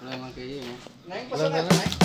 Wala naman kayo, eh. Ngayon pa sa na lang.